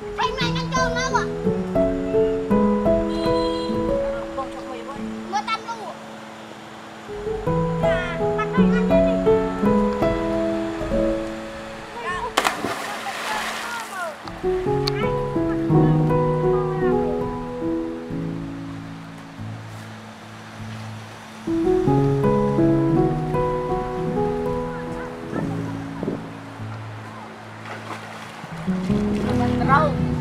Hôm nay ăn cơm đâu ạ? Mưa tan lu À, bắt đây ăn đi Thank you. out.